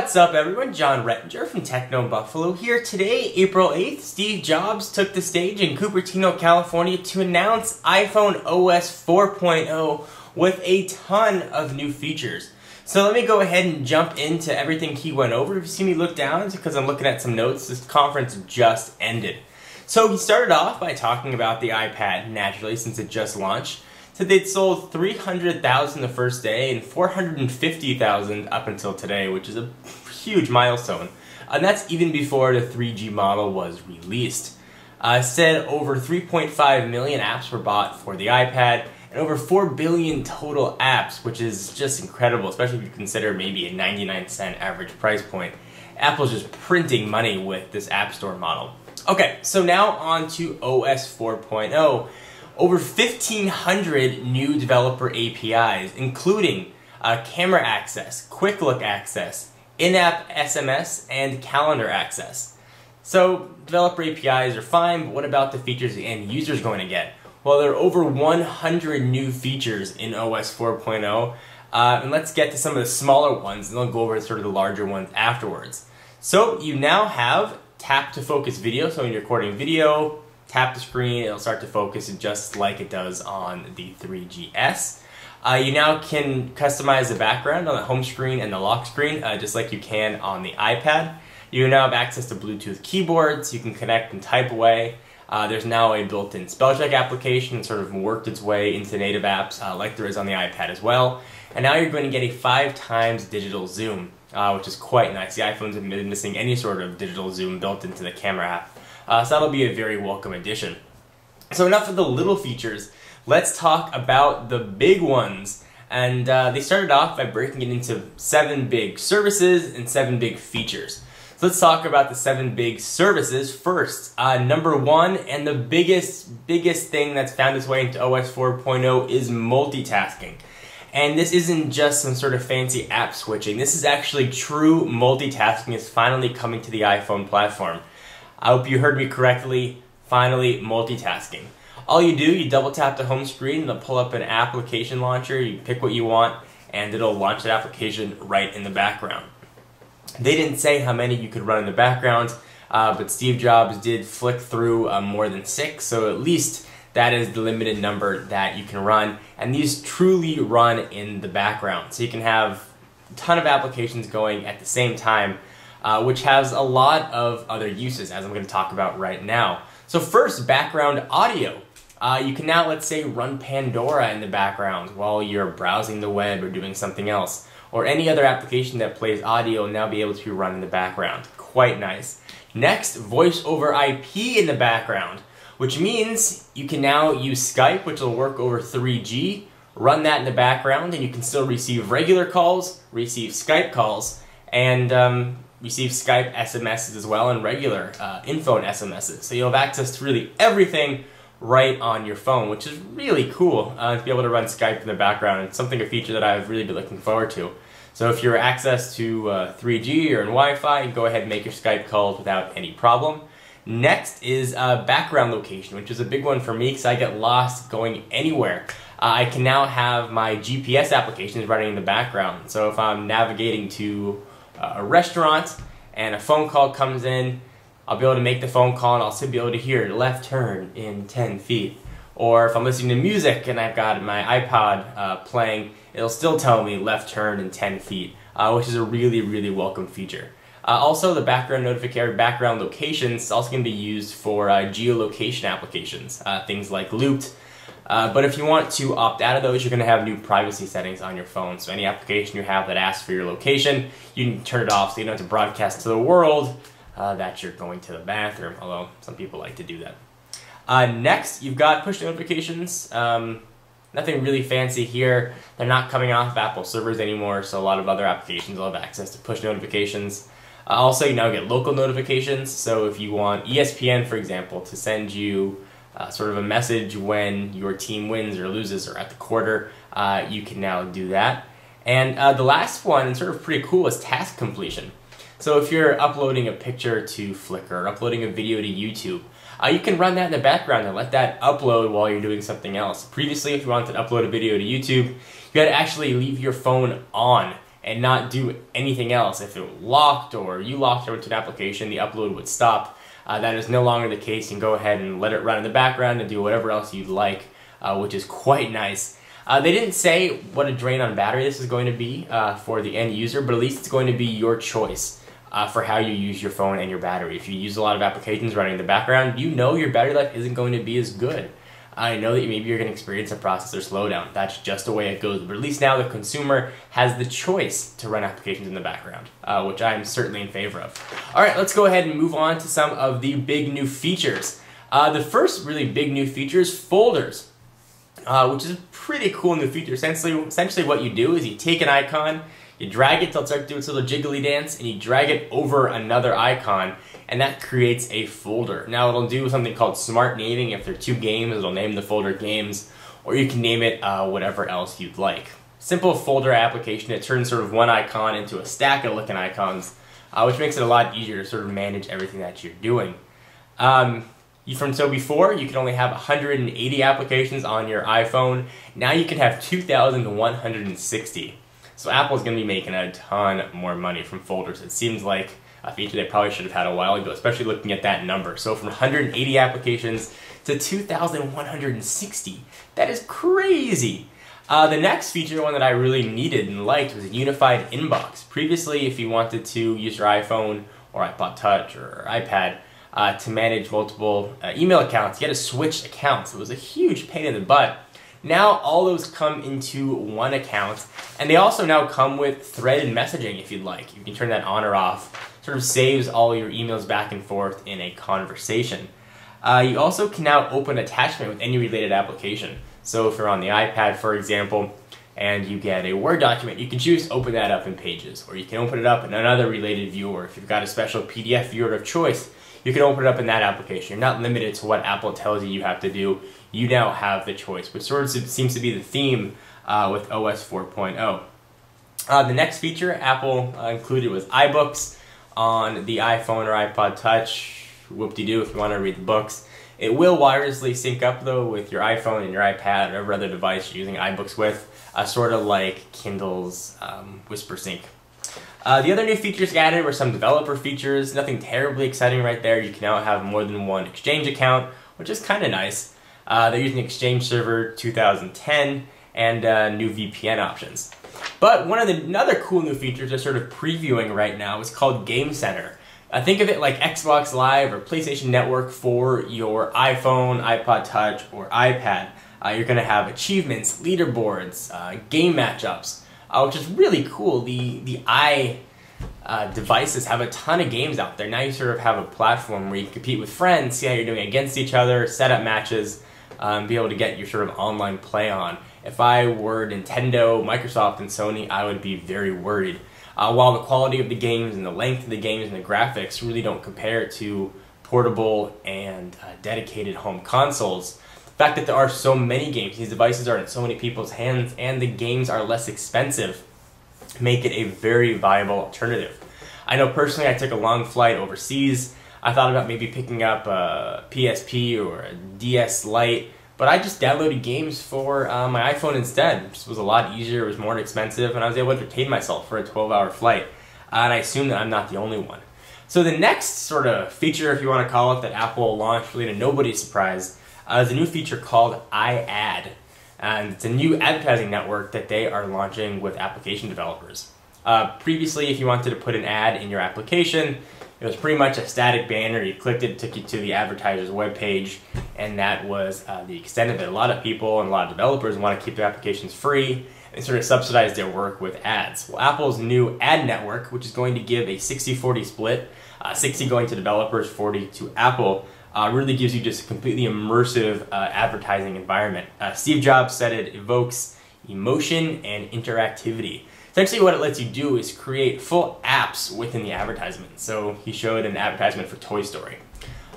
What's up everyone, Jon Rettinger from Techno Buffalo here. Today, April 8th, Steve Jobs took the stage in Cupertino, California to announce iPhone OS 4.0 with a ton of new features. So let me go ahead and jump into everything he went over. If you see me look down, it's because I'm looking at some notes. This conference just ended. So he started off by talking about the iPad, naturally, since it just launched said they'd sold 300,000 the first day and 450,000 up until today, which is a huge milestone. And that's even before the 3G model was released. Uh, said over 3.5 million apps were bought for the iPad and over 4 billion total apps, which is just incredible, especially if you consider maybe a 99 cent average price point. Apple's just printing money with this App Store model. Okay, so now on to OS 4.0 over 1,500 new developer APIs, including uh, camera access, quick look access, in-app SMS, and calendar access. So developer APIs are fine, but what about the features the end user is going to get? Well, there are over 100 new features in OS 4.0, uh, and let's get to some of the smaller ones, and then go over sort of the larger ones afterwards. So you now have tap to focus video, so when you're recording video, tap the screen, it'll start to focus just like it does on the 3GS. Uh, you now can customize the background on the home screen and the lock screen, uh, just like you can on the iPad. You now have access to Bluetooth keyboards, you can connect and type away. Uh, there's now a built-in spell check application that sort of worked its way into native apps uh, like there is on the iPad as well. And now you're going to get a five times digital zoom, uh, which is quite nice. The iPhones have been missing any sort of digital zoom built into the camera app. Uh, so that'll be a very welcome addition. So enough of the little features. Let's talk about the big ones. And uh, they started off by breaking it into seven big services and seven big features. So let's talk about the seven big services first. Uh, number one, and the biggest, biggest thing that's found its way into OS 4.0 is multitasking. And this isn't just some sort of fancy app switching. This is actually true multitasking is finally coming to the iPhone platform. I hope you heard me correctly. Finally, multitasking. All you do, you double tap the home screen, it'll pull up an application launcher, you pick what you want, and it'll launch that application right in the background. They didn't say how many you could run in the background, uh, but Steve Jobs did flick through uh, more than six, so at least that is the limited number that you can run. And these truly run in the background, so you can have a ton of applications going at the same time uh, which has a lot of other uses, as I'm going to talk about right now. So first, background audio. Uh, you can now, let's say, run Pandora in the background while you're browsing the web or doing something else. Or any other application that plays audio will now be able to run in the background. Quite nice. Next, voice over IP in the background, which means you can now use Skype, which will work over 3G, run that in the background, and you can still receive regular calls, receive Skype calls, and um, receive Skype SMSs as well and regular uh, info SMSs. So you'll have access to really everything right on your phone, which is really cool uh, to be able to run Skype in the background. It's something, a feature that I've really been looking forward to. So if you're access to uh, 3G or in Wi-Fi, go ahead and make your Skype calls without any problem. Next is uh, background location, which is a big one for me because I get lost going anywhere. Uh, I can now have my GPS applications running in the background. So if I'm navigating to a restaurant and a phone call comes in, I'll be able to make the phone call and I'll still be able to hear left turn in 10 feet. Or if I'm listening to music and I've got my iPod uh, playing, it'll still tell me left turn in 10 feet, uh, which is a really, really welcome feature. Uh, also, the background notification, background locations also to be used for uh, geolocation applications, uh, things like Loopt, uh, but if you want to opt out of those, you're going to have new privacy settings on your phone. So any application you have that asks for your location, you can turn it off so you don't have to broadcast to the world uh, that you're going to the bathroom, although some people like to do that. Uh, next, you've got push notifications. Um, nothing really fancy here. They're not coming off of Apple servers anymore, so a lot of other applications will have access to push notifications. Uh, also, you now get local notifications. So if you want ESPN, for example, to send you uh, sort of a message when your team wins or loses or at the quarter, uh, you can now do that. And uh, the last one, and sort of pretty cool, is task completion. So if you're uploading a picture to Flickr or uploading a video to YouTube, uh, you can run that in the background and let that upload while you're doing something else. Previously, if you wanted to upload a video to YouTube, you had to actually leave your phone on and not do anything else. If it locked or you locked over to an application, the upload would stop. Uh, that is no longer the case. You can go ahead and let it run in the background and do whatever else you'd like, uh, which is quite nice. Uh, they didn't say what a drain on battery this is going to be uh, for the end user, but at least it's going to be your choice uh, for how you use your phone and your battery. If you use a lot of applications running in the background, you know your battery life isn't going to be as good. I know that maybe you're going to experience a processor slowdown. That's just the way it goes. But at least now the consumer has the choice to run applications in the background, uh, which I'm certainly in favor of. All right, let's go ahead and move on to some of the big new features. Uh, the first really big new feature is folders, uh, which is a pretty cool new feature. Essentially, essentially what you do is you take an icon, you drag it till it starts doing its little jiggly dance, and you drag it over another icon, and that creates a folder. Now it'll do something called smart naming. If there are two games, it'll name the folder games, or you can name it uh, whatever else you'd like. Simple folder application. It turns sort of one icon into a stack of looking icons, uh, which makes it a lot easier to sort of manage everything that you're doing. Um, from so before, you could only have 180 applications on your iPhone. Now you can have 2,160. So Apple's going to be making a ton more money from folders. It seems like a feature they probably should have had a while ago, especially looking at that number. So from 180 applications to 2,160. That is crazy. Uh, the next feature, one that I really needed and liked, was a unified inbox. Previously, if you wanted to use your iPhone or iPod Touch or iPad uh, to manage multiple uh, email accounts, you had to switch accounts. It was a huge pain in the butt. Now all those come into one account, and they also now come with threaded messaging if you'd like. You can turn that on or off sort of saves all your emails back and forth in a conversation. Uh, you also can now open attachment with any related application. So if you're on the iPad, for example, and you get a Word document, you can choose to open that up in Pages, or you can open it up in another related viewer. If you've got a special PDF viewer of choice, you can open it up in that application. You're not limited to what Apple tells you you have to do. You now have the choice, which sort of seems to be the theme uh, with OS 4.0. Uh, the next feature Apple uh, included was iBooks on the iPhone or iPod Touch, whoop-de-doo if you want to read the books. It will wirelessly sync up though with your iPhone and your iPad or every other device you're using iBooks with, uh, sort of like Kindle's um, Whisper Sync. Uh, the other new features added were some developer features, nothing terribly exciting right there. You can now have more than one Exchange account, which is kind of nice. Uh, they're using Exchange Server 2010 and uh, new VPN options. But one of the another cool new features they're sort of previewing right now is called Game Center. Uh, think of it like Xbox Live or PlayStation Network for your iPhone, iPod Touch, or iPad. Uh, you're going to have achievements, leaderboards, uh, game matchups, uh, which is really cool. The the i uh, devices have a ton of games out there. Now you sort of have a platform where you compete with friends, see how you're doing against each other, set up matches, um, be able to get your sort of online play on. If I were Nintendo, Microsoft, and Sony, I would be very worried. Uh, while the quality of the games and the length of the games and the graphics really don't compare to portable and uh, dedicated home consoles, the fact that there are so many games, these devices are in so many people's hands, and the games are less expensive, make it a very viable alternative. I know personally I took a long flight overseas. I thought about maybe picking up a PSP or a DS Lite but I just downloaded games for uh, my iPhone instead. It was a lot easier, it was more inexpensive, and I was able to entertain myself for a 12 hour flight. Uh, and I assume that I'm not the only one. So the next sort of feature, if you want to call it, that Apple launched really to nobody's surprise, uh, is a new feature called iAd. And it's a new advertising network that they are launching with application developers. Uh, previously, if you wanted to put an ad in your application, it was pretty much a static banner. You clicked it, took you to the advertiser's webpage, and that was uh, the extent of it. A lot of people and a lot of developers want to keep their applications free and sort of subsidize their work with ads. Well, Apple's new ad network, which is going to give a 60-40 split, uh, 60 going to developers, 40 to Apple, uh, really gives you just a completely immersive uh, advertising environment. Uh, Steve Jobs said it evokes emotion and interactivity. Essentially what it lets you do is create full apps within the advertisement. So he showed an advertisement for Toy Story.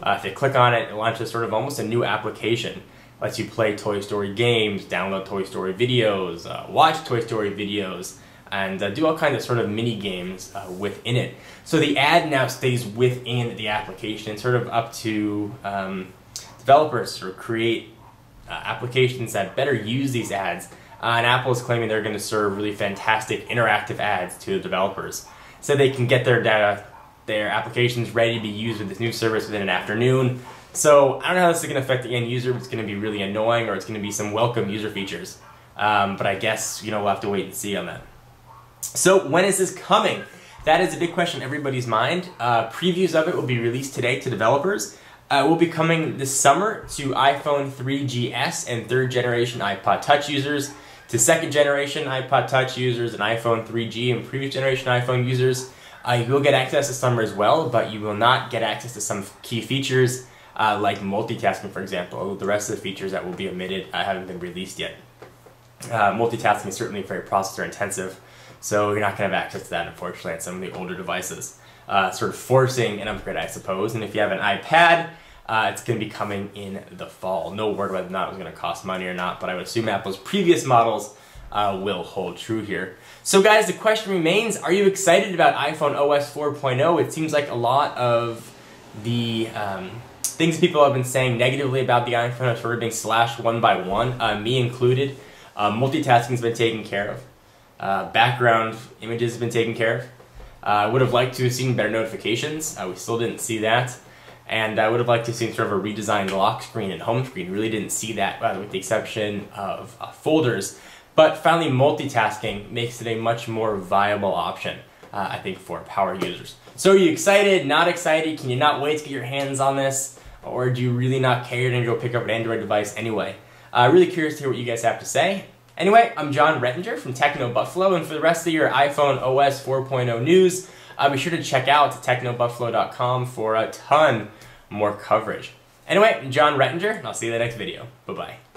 Uh, if they click on it, it launches sort of almost a new application. Lets you play Toy Story games, download Toy Story videos, uh, watch Toy Story videos, and uh, do all kinds of sort of mini games uh, within it. So the ad now stays within the application. It's sort of up to um, developers to create uh, applications that better use these ads Uh, and Apple is claiming they're going to serve really fantastic interactive ads to the developers so they can get their data, their applications ready to be used with this new service within an afternoon. So I don't know how this is going to affect the end user. It's going to be really annoying or it's going to be some welcome user features. Um, but I guess, you know, we'll have to wait and see on that. So when is this coming? That is a big question in everybody's mind. Uh, previews of it will be released today to developers. Uh, will be coming this summer to iPhone 3GS and third generation iPod Touch users, to second generation iPod Touch users and iPhone 3G and previous generation iPhone users. Uh, you will get access to summer as well, but you will not get access to some key features uh, like multitasking, for example. The rest of the features that will be omitted uh, haven't been released yet. Uh, multitasking is certainly very processor intensive, so you're not going to have access to that, unfortunately, on some of the older devices. Uh, sort of forcing an upgrade, I suppose. And if you have an iPad, uh, it's going to be coming in the fall. No word whether or not it was going to cost money or not, but I would assume Apple's previous models uh, will hold true here. So guys, the question remains, are you excited about iPhone OS 4.0? It seems like a lot of the um, things people have been saying negatively about the iPhone are sort of being slashed one by one, uh, me included. Uh, multitasking has been taken care of. Uh, background images have been taken care of. Uh, I would have liked to have seen better notifications. We still didn't see that. And I would have liked to seen sort of a redesigned lock screen and home screen. Really didn't see that, uh, with the exception of folders. But finally, multitasking makes it a much more viable option, I think, for power users. So are you excited, not excited? Can you not wait to get your hands on this? Or do you really not care and go pick up an Android device anyway? Uh, really curious to hear what you guys have to say. Anyway, I'm Jon Rettinger from Techno Buffalo, and for the rest of your iPhone OS 4.0 news, uh, be sure to check out technobuffalo.com for a ton more coverage. Anyway, Jon Rettinger, and I'll see you in the next video. Bye-bye.